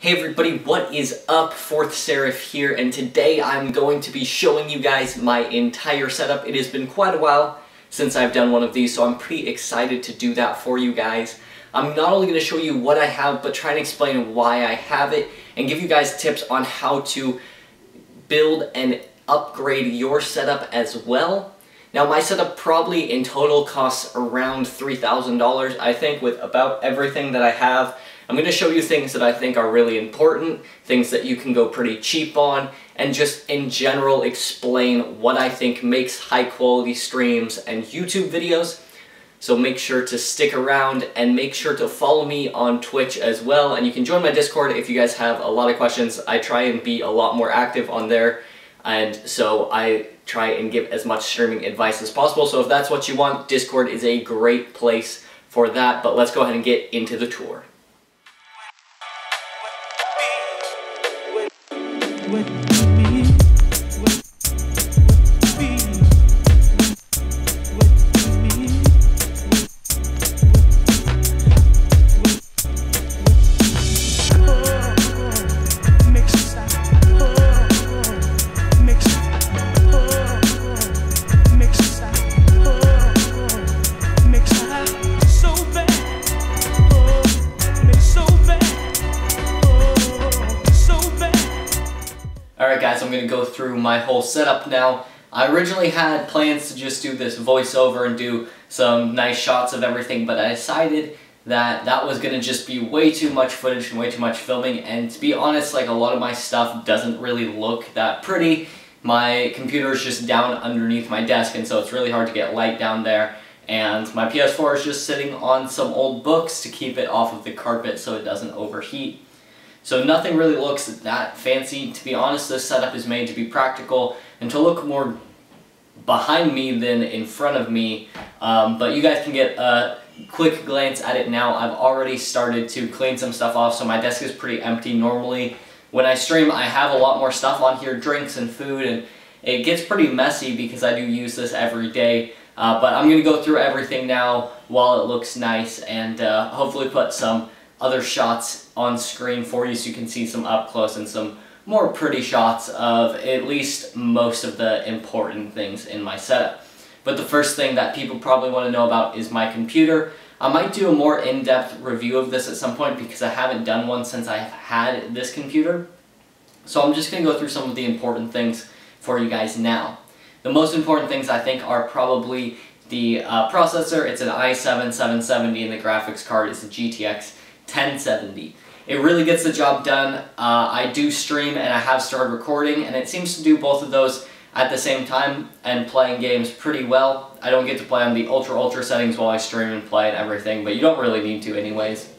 Hey everybody, what is up? Fourth Seraph here, and today I'm going to be showing you guys my entire setup. It has been quite a while since I've done one of these, so I'm pretty excited to do that for you guys. I'm not only going to show you what I have, but try and explain why I have it, and give you guys tips on how to build and upgrade your setup as well. Now my setup probably in total costs around $3,000, I think, with about everything that I have. I'm going to show you things that I think are really important, things that you can go pretty cheap on, and just in general explain what I think makes high quality streams and YouTube videos. So make sure to stick around and make sure to follow me on Twitch as well. And you can join my Discord if you guys have a lot of questions. I try and be a lot more active on there. And so I try and give as much streaming advice as possible. So if that's what you want, Discord is a great place for that. But let's go ahead and get into the tour. Alright guys, going to go through my whole setup now. I originally had plans to just do this voiceover and do some nice shots of everything, but I decided that that was going to just be way too much footage and way too much filming, and to be honest, like a lot of my stuff doesn't really look that pretty. My computer is just down underneath my desk, and so it's really hard to get light down there. And my PS4 is just sitting on some old books to keep it off of the carpet so it doesn't overheat. So nothing really looks that fancy. To be honest, this setup is made to be practical and to look more behind me than in front of me. Um, but you guys can get a quick glance at it now. I've already started to clean some stuff off, so my desk is pretty empty. Normally, when I stream, I have a lot more stuff on here, drinks and food, and it gets pretty messy because I do use this every day. Uh, but I'm going to go through everything now while it looks nice and uh, hopefully put some other shots on screen for you so you can see some up close and some more pretty shots of at least most of the important things in my setup. But the first thing that people probably want to know about is my computer. I might do a more in-depth review of this at some point because I haven't done one since I've had this computer. So I'm just going to go through some of the important things for you guys now. The most important things I think are probably the uh, processor, it's an i7 770 and the graphics card is a GTX 1070. It really gets the job done. Uh, I do stream and I have started recording and it seems to do both of those at the same time and playing games pretty well. I don't get to play on the ultra ultra settings while I stream and play and everything, but you don't really need to anyways.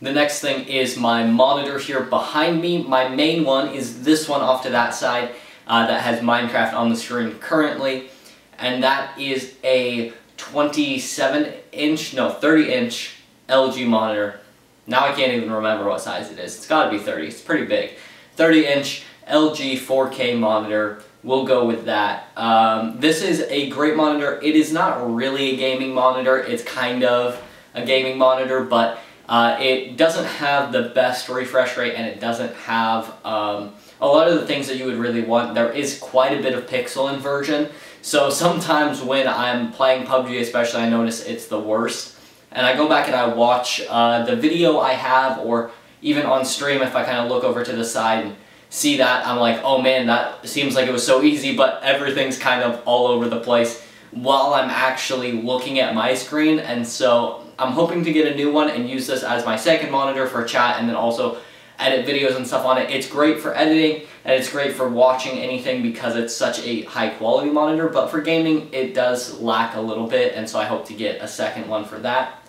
The next thing is my monitor here behind me. My main one is this one off to that side uh, that has Minecraft on the screen currently, and that is a 27 inch, no 30 inch LG monitor now I can't even remember what size it is. It's got to be 30. It's pretty big. 30 inch LG 4K monitor. We'll go with that. Um, this is a great monitor. It is not really a gaming monitor. It's kind of a gaming monitor, but uh, it doesn't have the best refresh rate and it doesn't have um, a lot of the things that you would really want. There is quite a bit of pixel inversion. So sometimes when I'm playing PUBG especially, I notice it's the worst and I go back and I watch uh, the video I have or even on stream if I kind of look over to the side and see that, I'm like, oh man, that seems like it was so easy, but everything's kind of all over the place while I'm actually looking at my screen, and so I'm hoping to get a new one and use this as my second monitor for chat and then also edit videos and stuff on it. It's great for editing and it's great for watching anything because it's such a high quality monitor, but for gaming it does lack a little bit and so I hope to get a second one for that.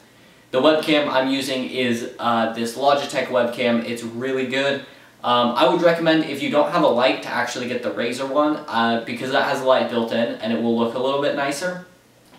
The webcam I'm using is uh, this Logitech webcam. It's really good. Um, I would recommend if you don't have a light to actually get the Razer one uh, because that has a light built in and it will look a little bit nicer.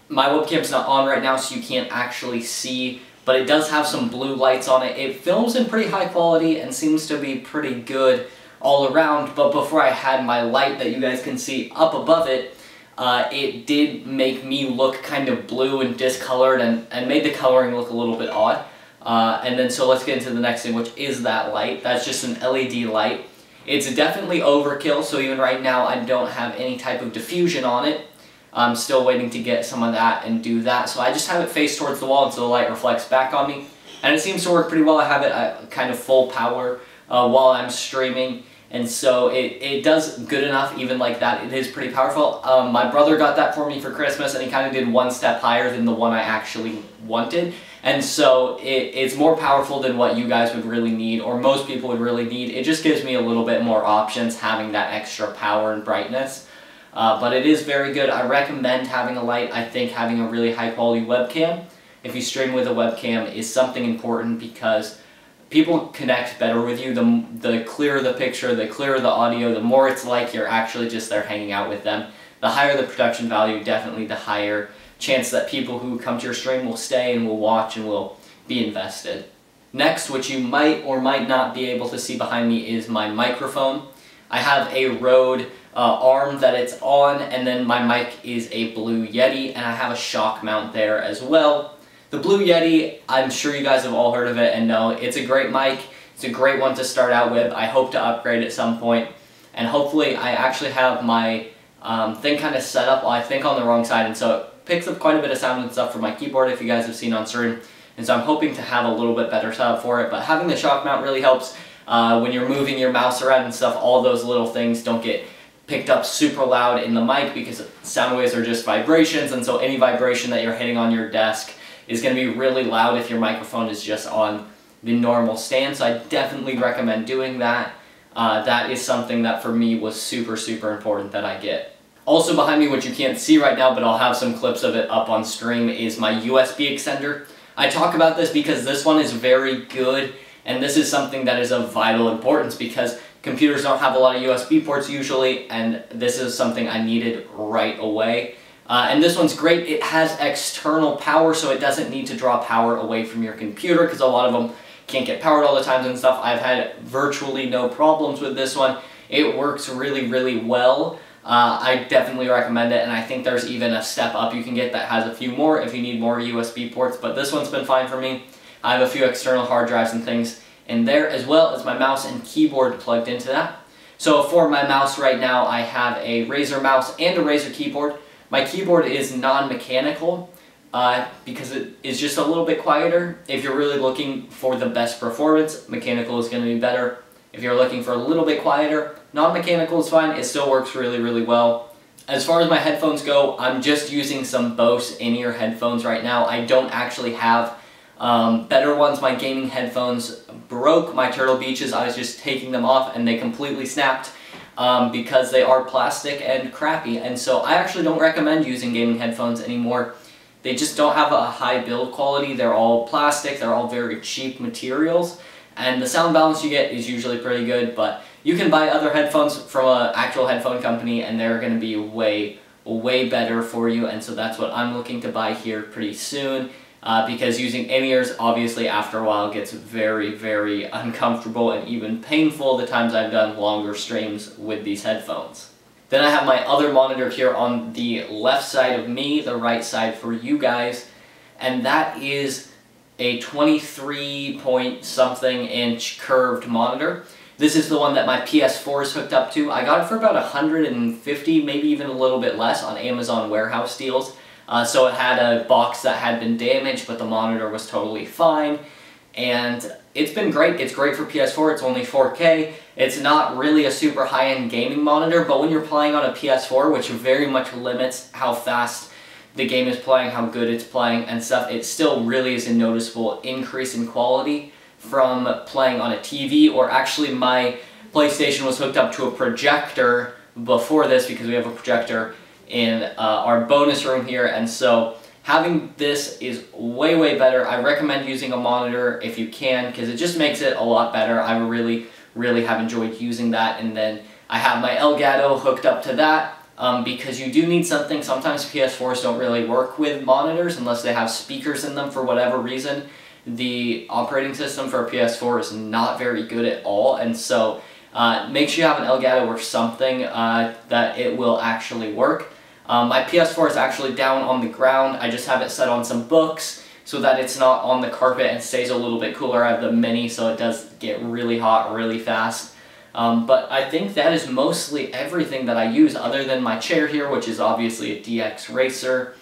My webcam's not on right now so you can't actually see but it does have some blue lights on it. It films in pretty high quality and seems to be pretty good all around but before I had my light that you guys can see up above it uh, it did make me look kind of blue and discolored and, and made the coloring look a little bit odd. Uh, and then so let's get into the next thing, which is that light. That's just an LED light. It's definitely overkill, so even right now I don't have any type of diffusion on it. I'm still waiting to get some of that and do that. So I just have it face towards the wall so the light reflects back on me. And it seems to work pretty well. I have it at kind of full power uh, while I'm streaming. And so it, it does good enough even like that. It is pretty powerful. Um, my brother got that for me for Christmas and he kind of did one step higher than the one I actually wanted. And so it, it's more powerful than what you guys would really need or most people would really need. It just gives me a little bit more options having that extra power and brightness. Uh, but it is very good. I recommend having a light. I think having a really high quality webcam, if you stream with a webcam, is something important because people connect better with you. The, the clearer the picture, the clearer the audio, the more it's like you're actually just there hanging out with them. The higher the production value, definitely the higher chance that people who come to your stream will stay and will watch and will be invested. Next, which you might or might not be able to see behind me, is my microphone. I have a Rode uh, arm that it's on, and then my mic is a Blue Yeti, and I have a shock mount there as well. The Blue Yeti, I'm sure you guys have all heard of it and know it's a great mic. It's a great one to start out with. I hope to upgrade at some point, and hopefully I actually have my um, thing kind of set up, I think on the wrong side, and so it picks up quite a bit of sound and stuff from my keyboard if you guys have seen on stream. And so I'm hoping to have a little bit better setup for it, but having the shock mount really helps uh, when you're moving your mouse around and stuff, all those little things don't get picked up super loud in the mic because sound waves are just vibrations and so any vibration that you're hitting on your desk is going to be really loud if your microphone is just on the normal stand. So I definitely recommend doing that. Uh, that is something that for me was super, super important that I get. Also behind me, which you can't see right now, but I'll have some clips of it up on stream, is my USB extender. I talk about this because this one is very good, and this is something that is of vital importance because computers don't have a lot of USB ports usually, and this is something I needed right away. Uh, and this one's great. It has external power, so it doesn't need to draw power away from your computer, because a lot of them can't get powered all the times and stuff. I've had virtually no problems with this one. It works really, really well. Uh, I definitely recommend it, and I think there's even a step up you can get that has a few more if you need more USB ports, but this one's been fine for me. I have a few external hard drives and things in there, as well as my mouse and keyboard plugged into that. So for my mouse right now, I have a Razer mouse and a Razer keyboard. My keyboard is non-mechanical uh, because it is just a little bit quieter. If you're really looking for the best performance, mechanical is going to be better. If you're looking for a little bit quieter, non-mechanical is fine. It still works really, really well. As far as my headphones go, I'm just using some Bose in-ear headphones right now. I don't actually have um, better ones. My gaming headphones broke. My Turtle Beaches, I was just taking them off and they completely snapped um, because they are plastic and crappy. And so I actually don't recommend using gaming headphones anymore. They just don't have a high build quality. They're all plastic. They're all very cheap materials. And the sound balance you get is usually pretty good, but you can buy other headphones from an actual headphone company and they're going to be way, way better for you. And so that's what I'm looking to buy here pretty soon. Uh, because using in-ears obviously after a while gets very, very uncomfortable and even painful the times I've done longer streams with these headphones. Then I have my other monitor here on the left side of me, the right side for you guys, and that is a 23 point something inch curved monitor. This is the one that my PS4 is hooked up to. I got it for about 150, maybe even a little bit less on Amazon warehouse deals. Uh, so it had a box that had been damaged, but the monitor was totally fine. And it's been great. It's great for PS4. It's only 4K. It's not really a super high-end gaming monitor, but when you're playing on a PS4, which very much limits how fast the game is playing, how good it's playing and stuff, it still really is a noticeable increase in quality from playing on a TV or actually my PlayStation was hooked up to a projector before this because we have a projector in uh, our bonus room here and so having this is way way better. I recommend using a monitor if you can because it just makes it a lot better. I really really have enjoyed using that and then I have my Elgato hooked up to that um, because you do need something. Sometimes PS4s don't really work with monitors unless they have speakers in them for whatever reason. The operating system for a PS4 is not very good at all, and so uh, make sure you have an Elgato or something uh, that it will actually work. Um, my PS4 is actually down on the ground. I just have it set on some books so that it's not on the carpet and stays a little bit cooler. I have the mini so it does get really hot really fast. Um, but I think that is mostly everything that I use other than my chair here, which is obviously a DX Racer.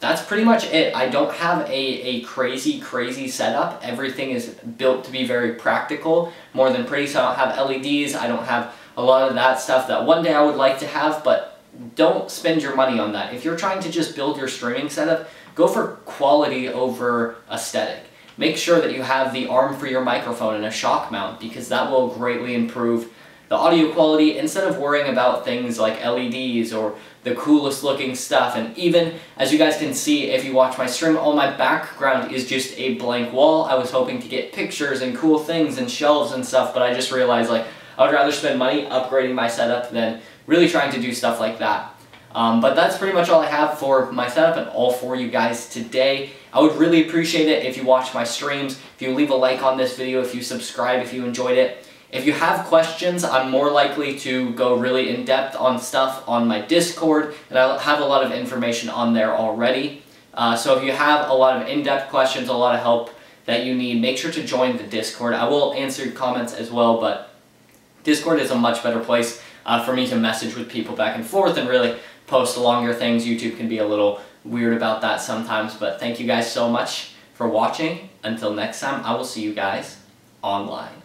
That's pretty much it. I don't have a, a crazy, crazy setup. Everything is built to be very practical, more than pretty, so I don't have LEDs, I don't have a lot of that stuff that one day I would like to have, but don't spend your money on that. If you're trying to just build your streaming setup, go for quality over aesthetic. Make sure that you have the arm for your microphone and a shock mount because that will greatly improve the audio quality instead of worrying about things like LEDs or the coolest looking stuff. And even, as you guys can see if you watch my stream, all my background is just a blank wall. I was hoping to get pictures and cool things and shelves and stuff, but I just realized like I would rather spend money upgrading my setup than really trying to do stuff like that. Um, but that's pretty much all I have for my setup and all for you guys today. I would really appreciate it if you watch my streams, if you leave a like on this video, if you subscribe, if you enjoyed it. If you have questions, I'm more likely to go really in-depth on stuff on my Discord, and I have a lot of information on there already. Uh, so if you have a lot of in-depth questions, a lot of help that you need, make sure to join the Discord. I will answer comments as well, but Discord is a much better place uh, for me to message with people back and forth and really post longer things. YouTube can be a little weird about that sometimes, but thank you guys so much for watching. Until next time, I will see you guys online.